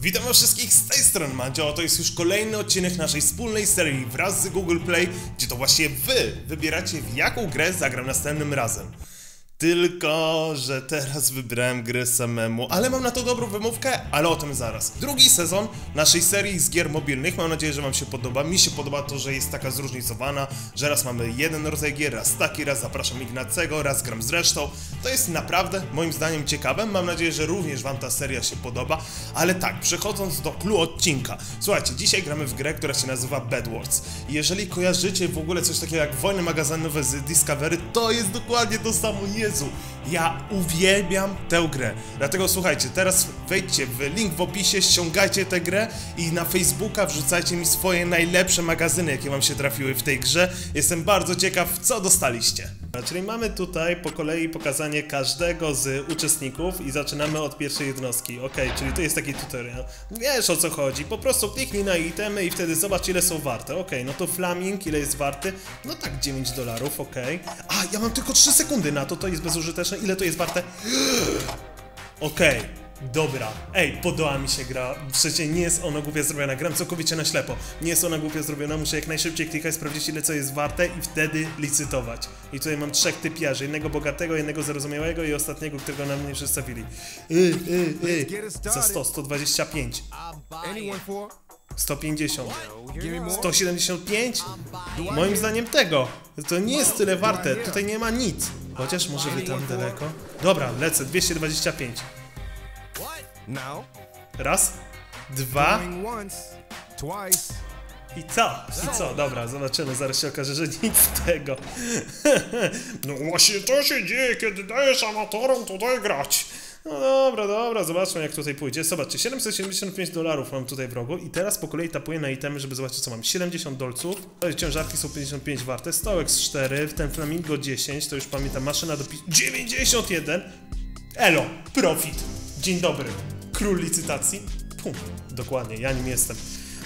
Witam was wszystkich z tej strony Mandzio, to jest już kolejny odcinek naszej wspólnej serii wraz z Google Play, gdzie to właśnie wy wybieracie w jaką grę zagram następnym razem. Tylko, że teraz wybrałem grę samemu, ale mam na to dobrą wymówkę, ale o tym zaraz. Drugi sezon naszej serii z gier mobilnych, mam nadzieję, że wam się podoba. Mi się podoba to, że jest taka zróżnicowana, że raz mamy jeden rodzaj gier, raz taki, raz zapraszam Ignacego, raz gram z resztą. To jest naprawdę, moim zdaniem, ciekawe. Mam nadzieję, że również wam ta seria się podoba. Ale tak, przechodząc do clue odcinka. Słuchajcie, dzisiaj gramy w grę, która się nazywa Bed Wars. Jeżeli kojarzycie w ogóle coś takiego jak wojny magazynowe z Discovery, to jest dokładnie to samo. Jezu, ja uwielbiam tę grę. Dlatego słuchajcie, teraz wejdźcie w link w opisie, ściągajcie tę grę i na Facebooka wrzucajcie mi swoje najlepsze magazyny, jakie wam się trafiły w tej grze. Jestem bardzo ciekaw, co dostaliście. Czyli mamy tutaj po kolei pokazanie każdego z uczestników i zaczynamy od pierwszej jednostki. Ok, czyli to jest taki tutorial. Wiesz o co chodzi, po prostu kliknij na itemy i wtedy zobacz ile są warte. Ok, no to flaming ile jest warty? No tak 9 dolarów, ok. A, ja mam tylko 3 sekundy na to, to jest bezużyteczne. Ile to jest warte? Okej, dobra. Ej, podoba mi się gra. Przecież nie jest ona głupia zrobiona. Gram całkowicie na ślepo. Nie jest ona głupia zrobiona. Muszę jak najszybciej klikać, sprawdzić ile co jest warte i wtedy licytować. I tutaj mam trzech typiarzy. Jednego bogatego, jednego zarozumiałego i ostatniego, którego nam nie przedstawili. Y, y, y. Za 100, 125, Anyone for? 150, Give me more. 175? Moim zdaniem tego. To nie jest tyle warte. Tutaj nie ma nic. Chociaż może wy tam daleko. Dobra, lecę. 225. Now. Raz, dwa i co? I co? Dobra, zobaczymy. Zaraz się okaże, że nic z tego. No właśnie to się dzieje, kiedy dajesz amatorom tutaj grać. No dobra, dobra, zobaczmy jak tutaj pójdzie. Zobaczcie, 775 dolarów mam tutaj w rogu i teraz po kolei tapuję na itemy, żeby zobaczyć co mam. 70 dolców, ciężarki są 55 warte, stołek z 4, w ten flamingo 10, to już pamiętam, maszyna do pi- 91! Elo, profit! Dzień dobry, król licytacji. Pum, dokładnie, ja nim jestem.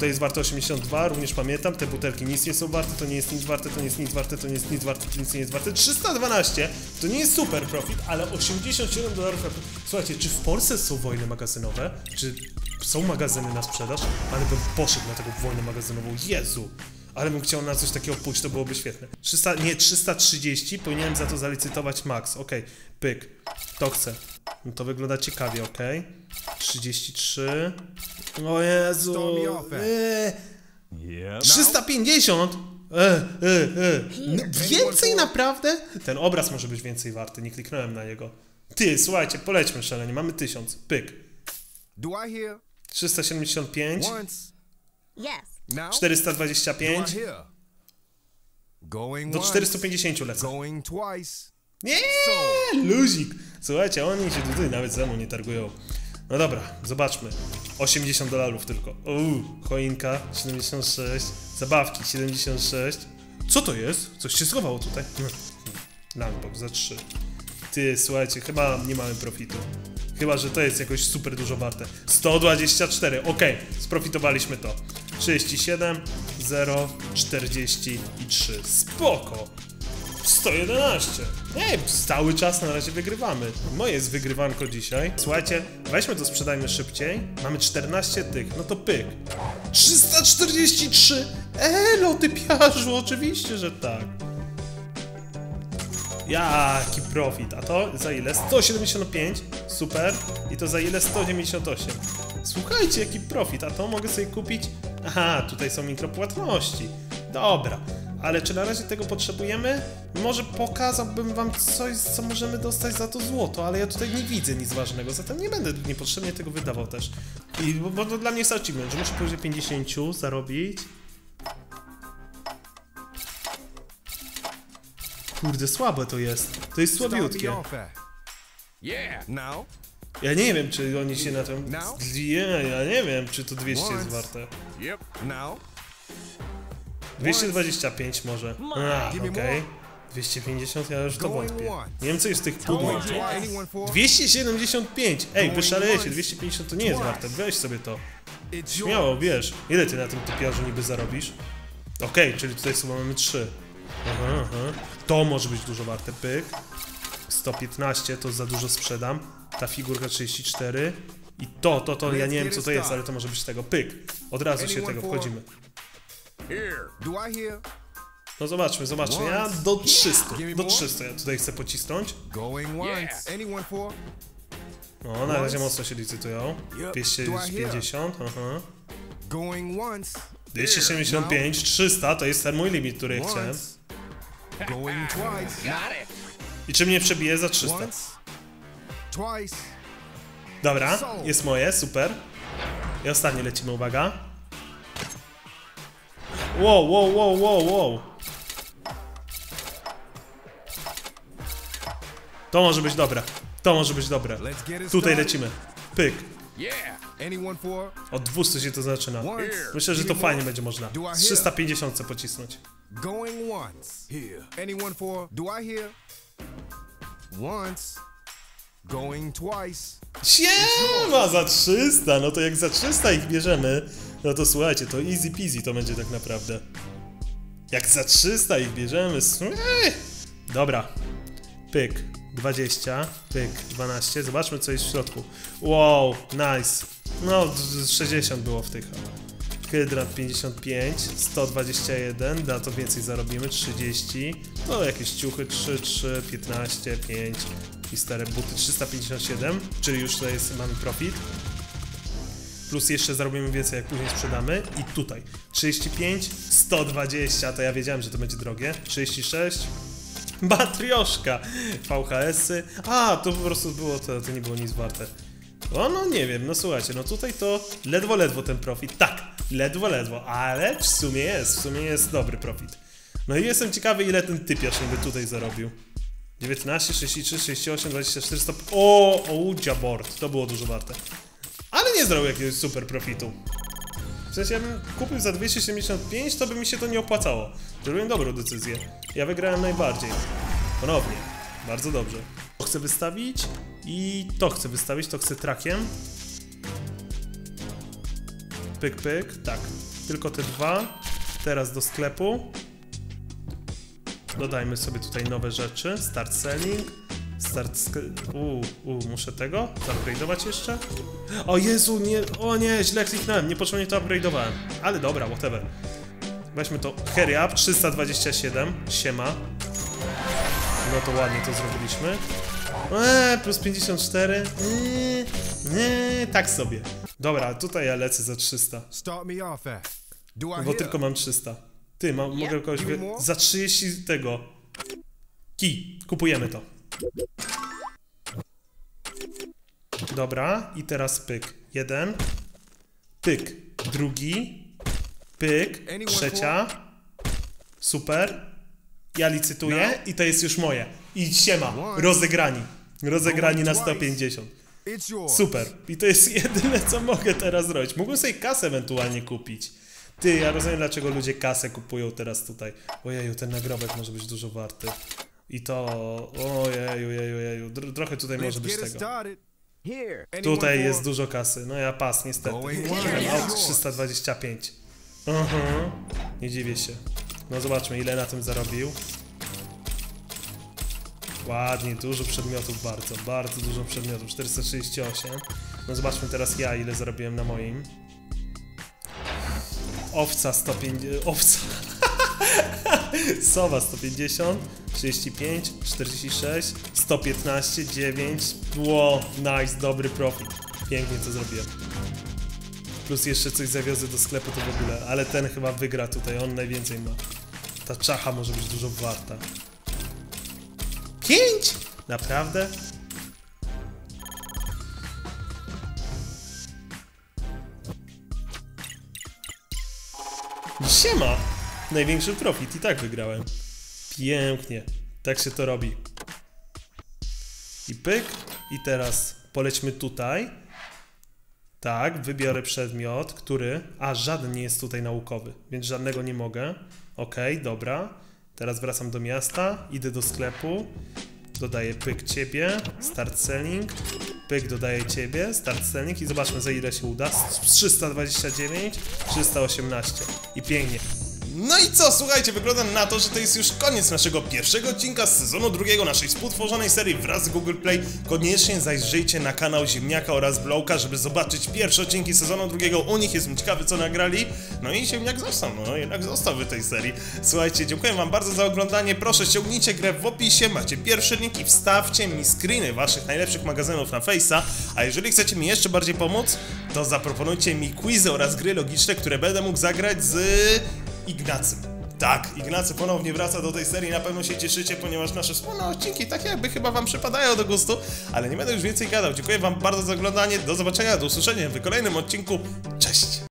To jest warte 82, również pamiętam, te butelki nic nie są warte, to nie jest nic warte, to nie jest nic warte, to nie jest nic warte, to nic nie jest warte. 312 to nie jest super profit, ale 87 dolarów. Słuchajcie, czy w Polsce są wojny magazynowe? Czy są magazyny na sprzedaż? Ale bym poszedł na taką wojnę magazynową. Jezu! Ale bym chciał na coś takiego pójść, to byłoby świetne. 300, nie, 330, powinienem za to zalicytować max. Okej, pyk. To chcę. No to wygląda ciekawie, okej. 33. O Jezu! Eee, Yep. 350! E, e, e. No, więcej naprawdę? Ten obraz może być więcej warty, nie kliknąłem na niego. Ty, słuchajcie, polećmy szalenie, mamy 1000. Pyk. Do I hear? 375, Once. Yes. Now. Do 425, I hear? Going do once. 450 lecę. Nie, luzik. Słuchajcie, oni się tutaj nawet ze mną nie targują. No dobra, zobaczmy. 80 dolarów tylko. Uuu, choinka 76, zabawki 76. Co to jest? Coś się schowało tutaj. Landbox za 3. Ty, słuchajcie, chyba nie mamy profitu. Chyba, że to jest jakoś super dużo warte. 124, ok, sprofitowaliśmy to. 37, 0, 43. Spoko. 111. Ej, cały czas na razie wygrywamy. Moje jest wygrywanko dzisiaj. Słuchajcie, weźmy to sprzedajmy szybciej. Mamy 14 tych, no to pyk. 343! Elo, ty piarzu, oczywiście, że tak. Jaki profit, a to za ile? 175, super. I to za ile? 198. Słuchajcie, jaki profit, a to mogę sobie kupić... Aha, tutaj są mikropłatności. Dobra, ale czy na razie tego potrzebujemy? Może pokazałbym wam coś, co możemy dostać za to złoto, ale ja tutaj nie widzę nic ważnego, zatem nie będę niepotrzebnie tego wydawał też. I, bo, bo to dla mnie jest achievement, że muszę powiedzieć 50 zarobić. Kurde, słabe to jest. To jest słabiutkie. Ja nie wiem, czy oni się na tym... Nie, ja nie wiem, czy to 200 jest warte. Yep. Now. 225 może. A, okej. more. 250, ja już to wątpię. once. Nie wiem, co jest w tych for? 275! Ej, wyszalejecie, once. 250 to nie jest warte, weź sobie to. Śmiało, bierz. Ile ty na tym typiarzu niby zarobisz? Okej, czyli tutaj chyba mamy 3. Aha, aha. To może być dużo warte, pyk. 115 to za dużo sprzedam. Ta figurka 34. I to, to, to, ja nie wiem co to jest, ale to może być tego. Pyk. Od razu się tego wchodzimy. No zobaczmy, zobaczmy. Ja do 300. Do 300 ja tutaj chcę pocisnąć. No, na razie mocno się licytują. Yep. 250, aha. Going once. 275, 300 to jest ten mój limit, który twice. I czy mnie przebije za 300? Once. Twice. Dobra, jest moje, super. I ostatnie lecimy, uwaga. Wow, wow, wow, wow, wow. To może być dobre. To może być dobre. Tutaj lecimy. Pyk. Od 200 się to zaczyna. Myślę, że to fajnie będzie można. Do I Z hear? 350 chcę pocisnąć. Going once. Here. Anyone for? Do I hear? Once. Going twice. Siema za 300, no to jak za 300 ich bierzemy, no to słuchajcie, to easy peasy to będzie tak naprawdę. Jak za 300 ich bierzemy, eee. dobra. Pyk, 20, pyk, 12, zobaczmy co jest w środku. Wow, nice. No, d- d- 60 było w tych. Hydrat 55, 121, na to więcej zarobimy, 30, no jakieś ciuchy 3, 3, 15, 5 i stare buty 357, czyli już tutaj jest, mamy profit. Plus jeszcze zarobimy więcej jak później sprzedamy i tutaj 35, 120, to ja wiedziałem, że to będzie drogie, 36, Batrioszka, VHS-y, a to po prostu było, to, to nie było nic warte. O, no nie wiem, no słuchajcie, no tutaj to ledwo, ledwo ten profit. Tak, ledwo, ledwo, ale w sumie jest, w sumie jest dobry profit. No i jestem ciekawy, ile ten typiarz niby tutaj zarobił. 19, 63, 68, 24, stop. O, o, udzia board, to było dużo warte. Ale nie zrobił jakiegoś super profitu. W sensie, ja bym kupił za 275, to by mi się to nie opłacało. Zrobiłem dobrą decyzję. Ja wygrałem najbardziej. Ponownie. Bardzo dobrze. To chcę wystawić i to chcę wystawić, to chcę trakiem. Pyk, pyk, tak. Tylko te dwa. Teraz do sklepu. Dodajmy sobie tutaj nowe rzeczy. Start selling. Start Uuu, uu, muszę tego? Upgrade'ować jeszcze? O Jezu, nie, o nie, źle kliknąłem, niepotrzebnie to upgrade'owałem. Ale dobra, whatever. Weźmy to, carry up, 327, siema. No to ładnie to zrobiliśmy. Eee, plus 54. Eee, nie, tak sobie. Dobra, tutaj ja lecę za 300. Start me off at. Do I Bo tylko mam 300. Ty, ma, mogę kogoś... Wy... Za 30 tego... Kij, kupujemy to. Dobra, i teraz pyk. Jeden. Pyk. Drugi. Pyk. Trzecia. Super. Ja licytuję i to jest już moje. I siema. Rozegrani. Rozegrani na Twice. 150. It's yours. Super. I to jest jedyne, co mogę teraz zrobić. Mógłbym sobie kasę ewentualnie kupić. Ty, ja rozumiem, dlaczego ludzie kasę kupują teraz tutaj. Ojeju, ten nagrobek może być dużo warty. I to... Ojeju, jeju, jeju. Dr trochę tutaj może być tego. Tutaj jest dużo kasy. No ja pas, niestety. Aut 325. Mhm. Nie dziwię się. No zobaczmy, ile na tym zarobił. Ładnie, dużo przedmiotów bardzo, bardzo dużo przedmiotów, 438. No zobaczmy teraz ja, ile zarobiłem na moim. Owca 150, owca. Sowa 150, 35, 46, 115, 9. Ło, nice, dobry profit. Pięknie to zrobiłem. Plus jeszcze coś zawiozę do sklepu to w ogóle, ale ten chyba wygra tutaj, on najwięcej ma. Ta czacha może być dużo warta. 5! Naprawdę? Siema! Największy profit i tak wygrałem. Pięknie. Tak się to robi. I pyk. I teraz polećmy tutaj. Tak, wybiorę przedmiot, który... A, żaden nie jest tutaj naukowy, więc żadnego nie mogę. Okej, dobra. Teraz wracam do miasta, idę do sklepu. Dodaję pyk ciebie, start selling. Pyk dodaję ciebie, start selling i zobaczmy za ile się uda. Z 329, 318. I pięknie. No i co, słuchajcie, wygląda na to, że to jest już koniec naszego pierwszego odcinka z sezonu drugiego naszej współtworzonej serii wraz z Google Play. Koniecznie zajrzyjcie na kanał Ziemniaka oraz Blowka, żeby zobaczyć pierwsze odcinki sezonu drugiego. U nich jestem ciekawy, co nagrali. No i Ziemniak został, no jednak został w tej serii. Słuchajcie, dziękuję wam bardzo za oglądanie. Proszę, ściągnijcie grę w opisie, macie pierwszy link i wstawcie mi screeny waszych najlepszych magazynów na Face'a. A jeżeli chcecie mi jeszcze bardziej pomóc, to zaproponujcie mi quizy oraz gry logiczne, które będę mógł zagrać z Ignacym. Tak, Ignacy ponownie wraca do tej serii, na pewno się cieszycie, ponieważ nasze wspólne odcinki tak jakby chyba wam przypadają do gustu, ale nie będę już więcej gadał. Dziękuję wam bardzo za oglądanie, do zobaczenia, do usłyszenia w kolejnym odcinku. Cześć!